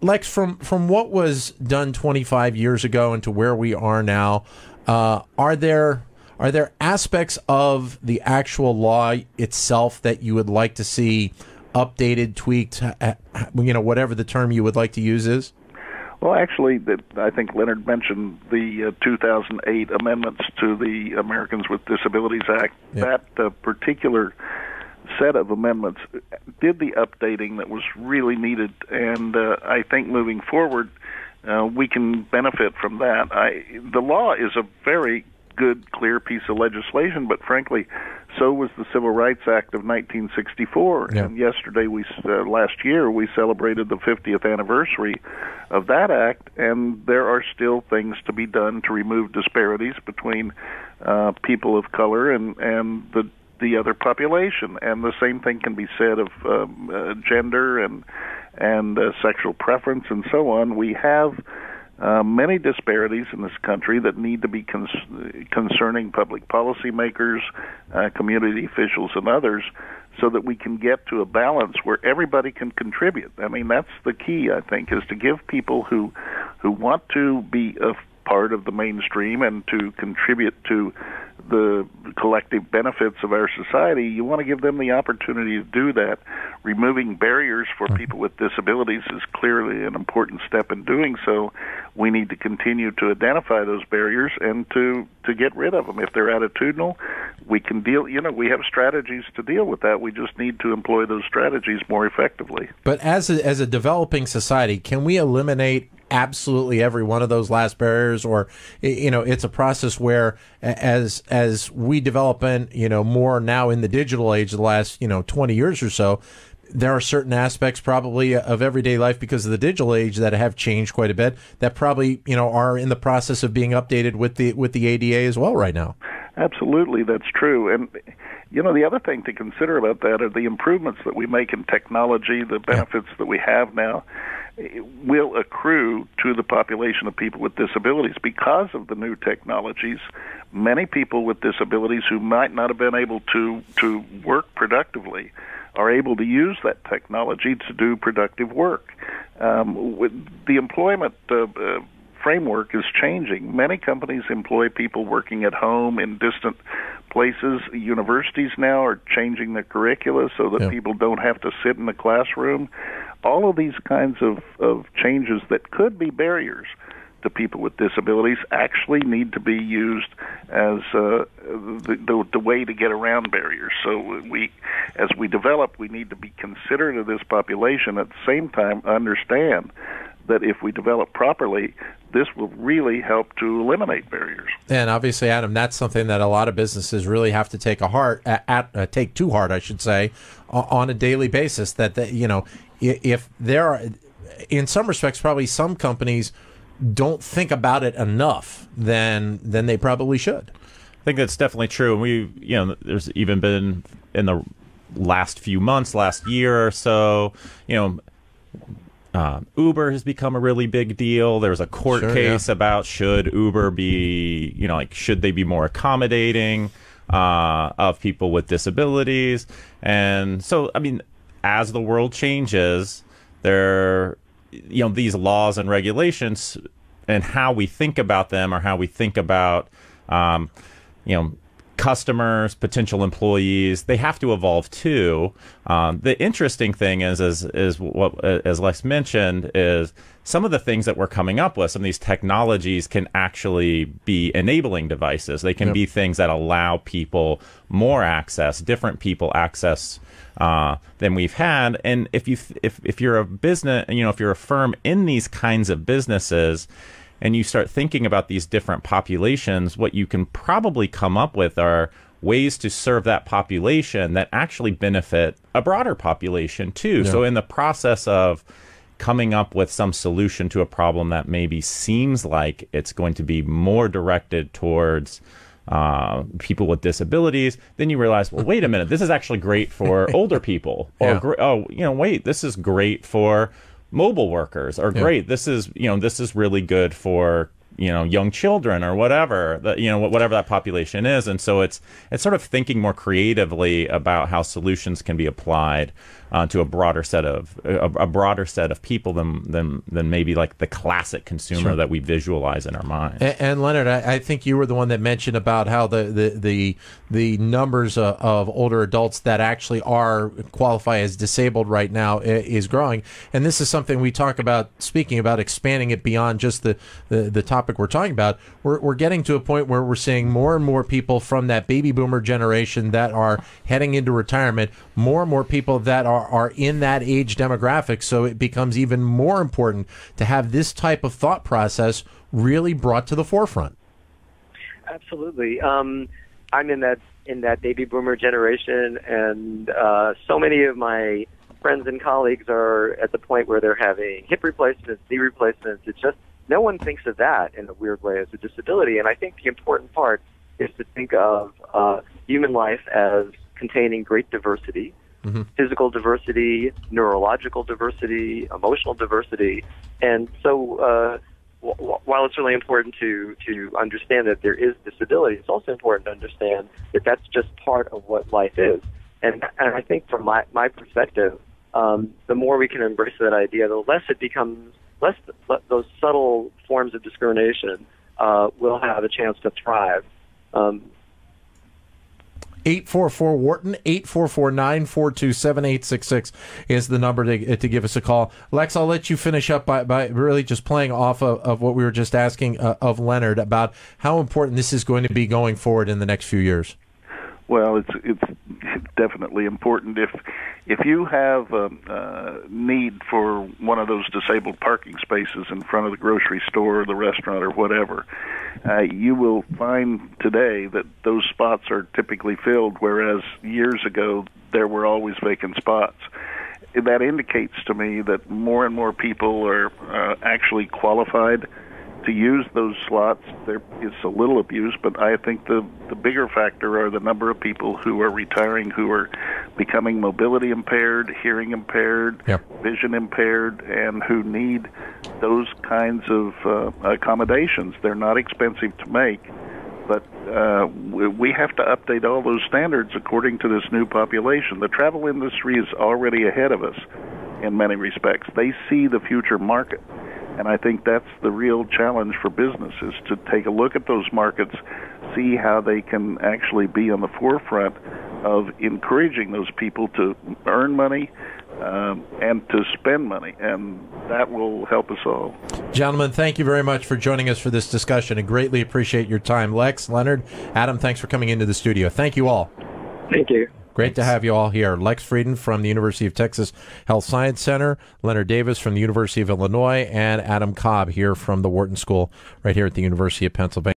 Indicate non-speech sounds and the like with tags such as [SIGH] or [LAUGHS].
Lex, from from what was done 25 years ago and to where we are now, uh, are there are there aspects of the actual law itself that you would like to see updated, tweaked, you know, whatever the term you would like to use is? Well, actually, I think Lennard mentioned the uh, 2008 amendments to the Americans with Disabilities Act. That uh, particular set of amendments did the updating that was really needed, and uh, I think moving forward, uh, we can benefit from that. I, the law is a very good, clear piece of legislation, but frankly, so was the Civil Rights Act of 1964. Yeah. And yesterday, we uh, last year, we celebrated the 50th anniversary of that act, and there are still things to be done to remove disparities between uh, people of color and and the the other population. And the same thing can be said of um, uh, gender and and uh, sexual preference and so on. We have uh, many disparities in this country that need to be cons- concerning public policymakers, uh, community officials, and others, so that we can get to a balance where everybody can contribute. I mean, that's the key. I think is to give people who who want to be a part of the mainstream and to contribute to the collective benefits of our society, you want to give them the opportunity to do that. Removing barriers for mm-hmm. people with disabilities is clearly an important step in doing so. We need to continue to identify those barriers and to to get rid of them. If they're attitudinal, we can deal. You know, we have strategies to deal with that. We just need to employ those strategies more effectively. But as a, as a developing society, can we eliminate absolutely every one of those last barriers or you know it's a process where as as we develop in you know more now in the digital age the last you know 20 years or so there are certain aspects probably of everyday life because of the digital age that have changed quite a bit that probably you know are in the process of being updated with the with the ADA as well right now. Absolutely that's true. And you know the other thing to consider about that are the improvements that we make in technology the benefits yeah. that we have now will accrue to the population of people with disabilities because of the new technologies. Many people with disabilities who might not have been able to to work productively are able to use that technology to do productive work. Um, the employment uh, uh, framework is changing. Many companies employ people working at home in distant places. Universities now are changing the curricula so that yeah. people don't have to sit in the classroom all of these kinds of, of changes that could be barriers to people with disabilities actually need to be used as uh, the, the, the way to get around barriers. So we, as we develop, we need to be considerate of this population. At the same time, understand that if we develop properly, this will really help to eliminate barriers. And obviously, Adam, that's something that a lot of businesses really have to take a heart at, at uh, take to heart, I should say, on a daily basis. That, that you know, if there are, in some respects, probably some companies don't think about it enough, then then they probably should. I think that's definitely true. And we, you know, there's even been in the last few months, last year or so, you know, uh, Uber has become a really big deal. There's a court sure, case yeah. about should Uber be, you know, like should they be more accommodating uh, of people with disabilities? And so, I mean, as the world changes, there, you know, these laws and regulations and how we think about them or how we think about, um, you know, customers, potential employees, they have to evolve too. Um, the interesting thing is, is, is what, as Lex mentioned, is some of the things that we're coming up with, some of these technologies can actually be enabling devices. They can yep. be things that allow people more access, different people access uh, than we've had. And if you if if you're a business, you know, if you're a firm in these kinds of businesses, and you start thinking about these different populations, what you can probably come up with are ways to serve that population that actually benefit a broader population too. Yeah. So in the process of coming up with some solution to a problem that maybe seems like it's going to be more directed towards uh, people with disabilities, then you realize, well, wait a minute, this is actually great for [LAUGHS] older people. Or, yeah. oh, you know, wait, this is great for mobile workers. Or, yeah. great, this is, you know, this is really good for you know young children or whatever that you know whatever that population is and so it's it's sort of thinking more creatively about how solutions can be applied uh, to a broader set of a, a, broader set of people than than than maybe like the classic consumer sure. that we visualize in our minds. And, and Lennard, I, I, think you were the one that mentioned about how the the the, the numbers of, of older adults that actually are qualify as disabled right now is growing, and this is something we talk about. Speaking about expanding it beyond just the the, the topic we're talking about, we're we're getting to a point where we're seeing more and more people from that baby boomer generation that are heading into retirement, more and more people that are are, are in that age demographic. So it becomes even more important to have this type of thought process really brought to the forefront. Absolutely. Um, I'm in that in that baby boomer generation, and uh, so many of my friends and colleagues are at the point where they're having hip replacements, knee replacements. It's just no one thinks of that in a weird way as a disability. And I think the important part is to think of uh, human life as containing great diversity mm-hmm. physical diversity, neurological diversity, emotional diversity, and so. Uh, w- while it's really important to to understand that there is disability, it's also important to understand that that's just part of what life is. And and I think from my my perspective, um, the more we can embrace that idea, the less it becomes less those subtle forms of discrimination uh, will have a chance to thrive. Um, 844 Wharton, 844 942 7866 is the number to, to give us a call. Lex, I'll let you finish up by, by really just playing off of, of what we were just asking uh, of Lennard about how important this is going to be going forward in the next few years. Well, it's it's definitely important if if you have a, a need for one of those disabled parking spaces in front of the grocery store or the restaurant or whatever, uh, you will find today that those spots are typically filled, whereas years ago there were always vacant spots. That indicates to me that more and more people are uh, actually qualified to use those slots. There is a little abuse, but I think the the bigger factor are the number of people who are retiring, who are becoming mobility impaired, hearing impaired, yep. vision impaired, and who need those kinds of uh, accommodations. They're not expensive to make. But uh, we have to update all those standards according to this new population. The travel industry is already ahead of us in many respects. They see the future market and I think that's the real challenge for businesses to take a look at those markets, see how they can actually be on the forefront of encouraging those people to earn money um, and to spend money, and that will help us all. Gentlemen, thank you very much for joining us for this discussion and greatly appreciate your time. Lex, Lennard, Adam, thanks for coming into the studio. Thank you all. Thank you. Great to have you all here. Lex Frieden from the University of Texas Health Science Center, Lennard Davis from the University of Illinois, and Adam Cobb here from the Wharton School right here at the University of Pennsylvania.